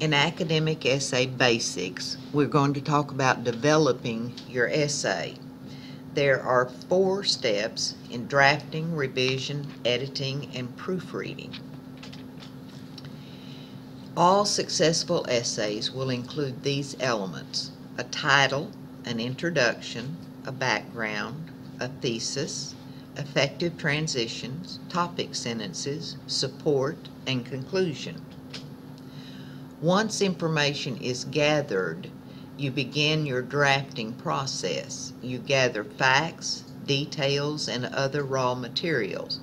In academic essay basics, we're going to talk about developing your essay. There are four steps in drafting, revision, editing, and proofreading. All successful essays will include these elements a title, an introduction, a background, a thesis, effective transitions, topic sentences, support, and conclusion. Once information is gathered, you begin your drafting process. You gather facts, details, and other raw materials.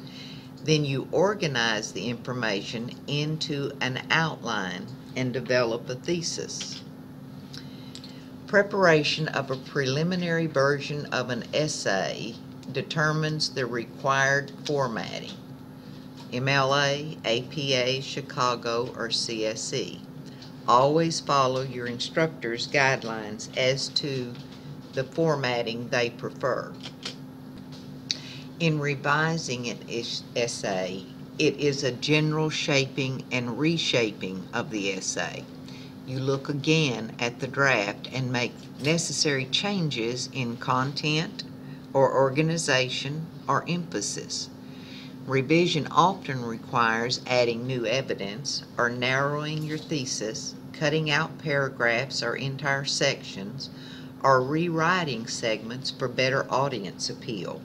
Then you organize the information into an outline and develop a thesis. Preparation of a preliminary version of an essay determines the required formatting. MLA, APA, Chicago, or CSE. Always follow your instructor's guidelines as to the formatting they prefer. In revising an essay, it is a general shaping and reshaping of the essay. You look again at the draft and make necessary changes in content or organization or emphasis. Revision often requires adding new evidence or narrowing your thesis, cutting out paragraphs or entire sections, or rewriting segments for better audience appeal.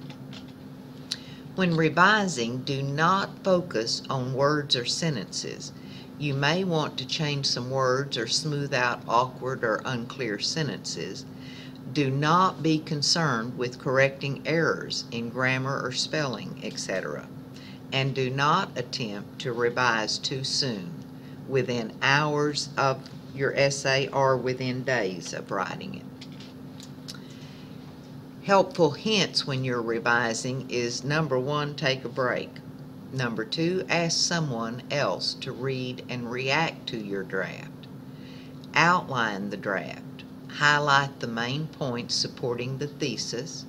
When revising, do not focus on words or sentences. You may want to change some words or smooth out awkward or unclear sentences. Do not be concerned with correcting errors in grammar or spelling, etc. And do not attempt to revise too soon, within hours of your essay or within days of writing it. Helpful hints when you're revising is number one, take a break. Number two, ask someone else to read and react to your draft. Outline the draft. Highlight the main points supporting the thesis.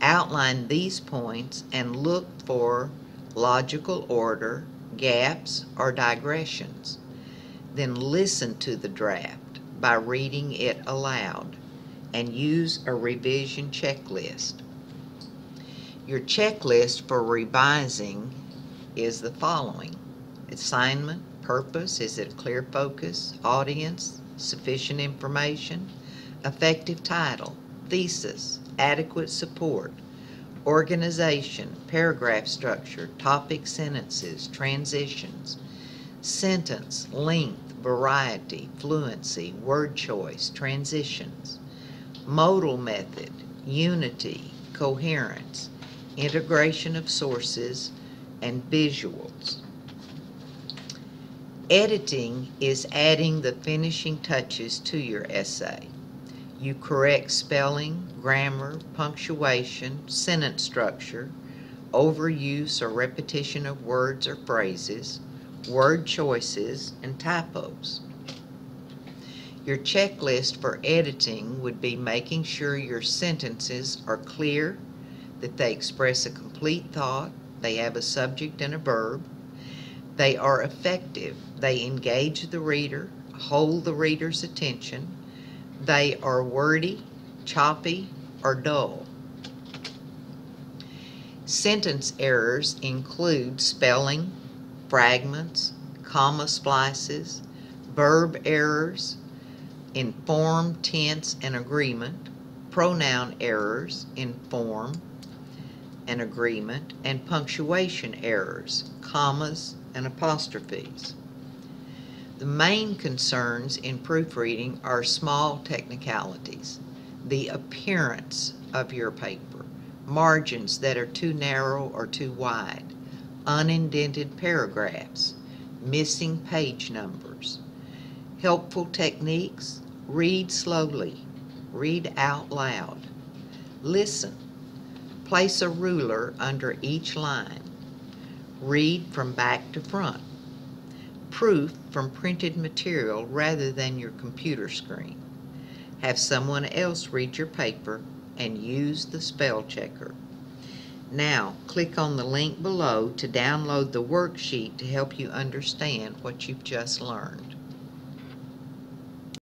Outline these points and look for logical order, gaps, or digressions. Then listen to the draft by reading it aloud and use a revision checklist. Your checklist for revising is the following assignment, purpose, is it clear focus, audience, sufficient information, effective title, thesis, adequate support, organization, paragraph structure, topic sentences, transitions, sentence, length, variety, fluency, word choice, transitions, modal method, unity, coherence, integration of sources, and visuals. Editing is adding the finishing touches to your essay. You correct spelling, grammar, punctuation, sentence structure, overuse or repetition of words or phrases, word choices, and typos. Your checklist for editing would be making sure your sentences are clear, that they express a complete thought, they have a subject and a verb, they are effective, they engage the reader, hold the reader's attention, they are wordy, choppy, or dull. Sentence errors include spelling, fragments, comma splices, verb errors in form, tense, and agreement, pronoun errors in form and agreement, and punctuation errors, commas, and apostrophes. The main concerns in proofreading are small technicalities, the appearance of your paper, margins that are too narrow or too wide, unindented paragraphs, missing page numbers. Helpful techniques read slowly, read out loud, listen, place a ruler under each line, read from back to front, proof from printed material rather than your computer screen. Have someone else read your paper and use the spell checker. Now, click on the link below to download the worksheet to help you understand what you've just learned.